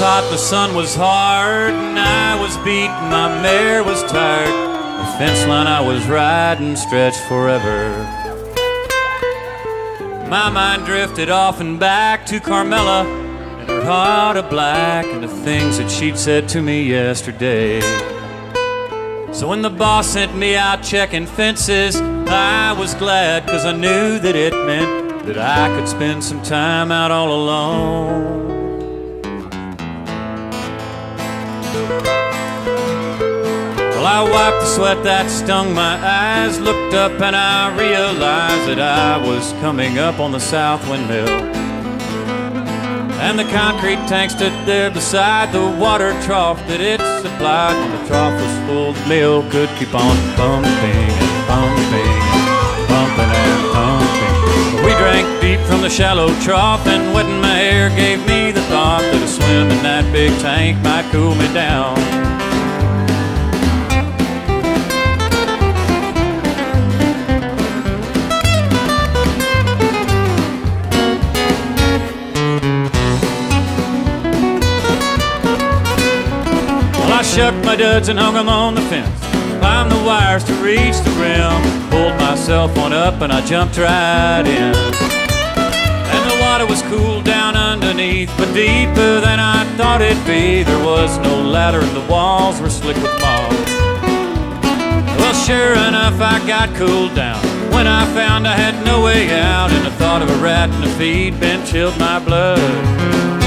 hot, the sun was hard, and I was beat, my mare was tired. The fence line I was riding stretched forever. My mind drifted off and back to Carmela and her heart of black and the things that she'd said to me yesterday. So when the boss sent me out checking fences, I was glad because I knew that it meant that I could spend some time out all alone. Well, I wiped the sweat that stung my eyes, looked up, and I realized that I was coming up on the south windmill. And the concrete tank stood there beside the water trough that it supplied. When the trough was full, the mill could keep on pumping and pumping and pumping and pumping. We drank deep from the shallow trough, and wetting my hair gave me the thought that a swim in that big tank might cool me down. Shucked my duds and hung 'em on the fence. Climbed the wires to reach the rim. Pulled myself on up and I jumped right in. And the water was cool down underneath, but deeper than I thought it'd be. There was no ladder and the walls were slick with moss. Well, sure enough, I got cooled down when I found I had no way out. And the thought of a rat in the feed bin chilled my blood.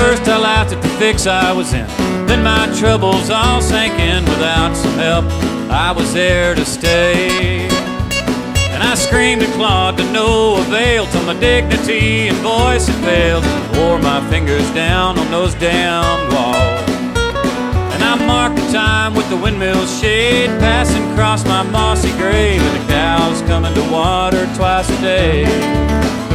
First I laughed at the fix I was in. Then my troubles all sank in without some help. I was there to stay. And I screamed and clawed to no avail till my dignity and voice had failed. Wore my fingers down on those damn walls. And I marked the time with the windmill's shade passing across my mossy grave. And the cows coming to water twice a day.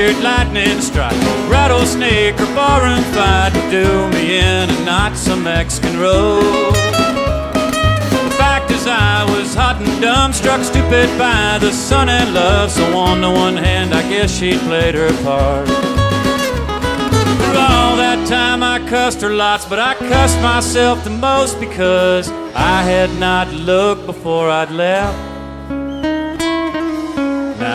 Figured lightning strike, rattlesnake or barroom fight would do me in and not some Mexican road. The fact is, I was hot and dumb, struck stupid by the sun and love. So on the one hand, I guess she played her part. Through all that time, I cussed her lots, but I cussed myself the most because I had not looked before I'd left.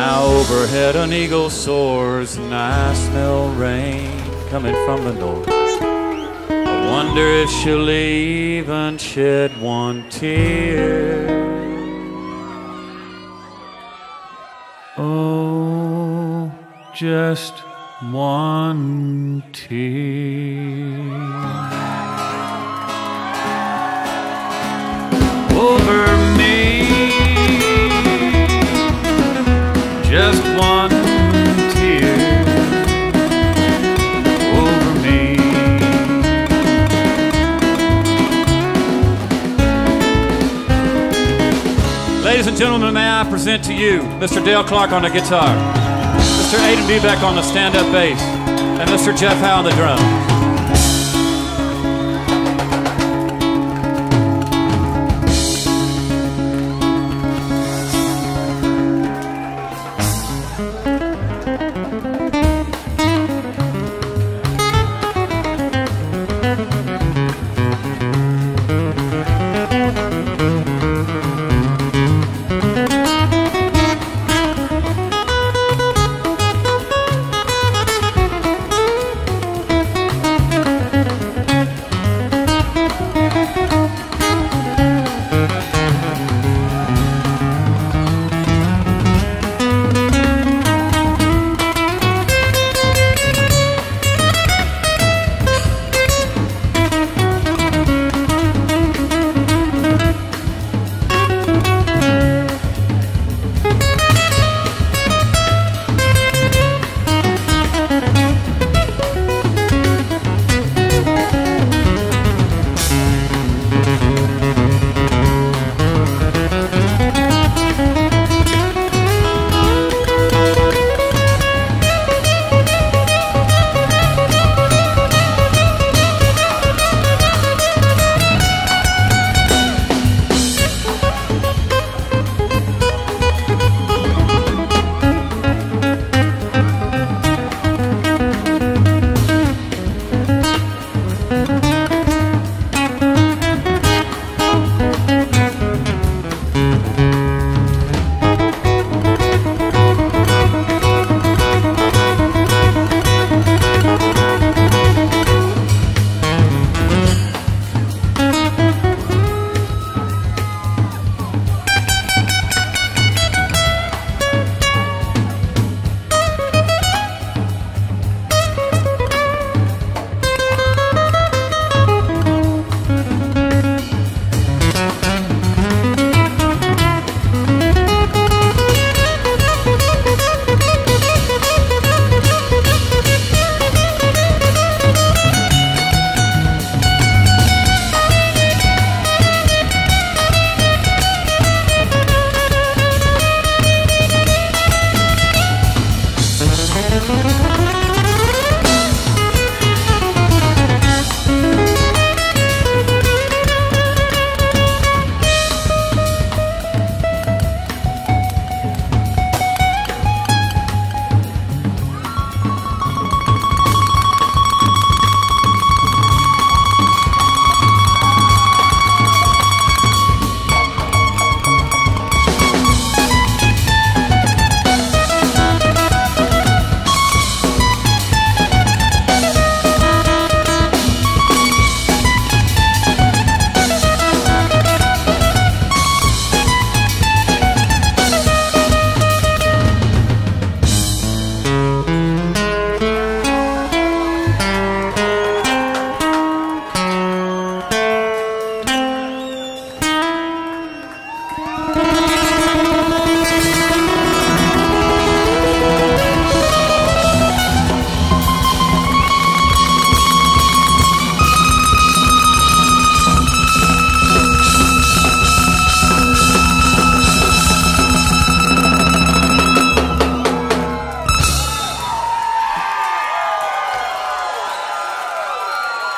Now overhead an eagle soars and I smell rain coming from the north. I wonder if she'll even shed one tear. Oh, just one tear. Over just one tear over me. Ladies and gentlemen, may I present to you Mr. Dale Clark on the guitar, Mr. Aiden Bubeck on the stand-up bass, and Mr. Jeff Howe on the drums.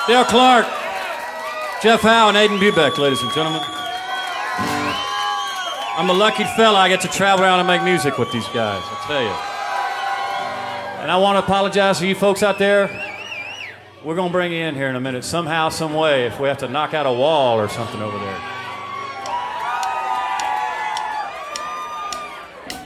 Dale Clark, Jeff Howe, and Aiden Bubeck, ladies and gentlemen. I'm a lucky fella. I get to travel around and make music with these guys, I tell you. And I want to apologize to you folks out there. We're going to bring you in here in a minute, somehow, some way, if we have to knock out a wall or something over there.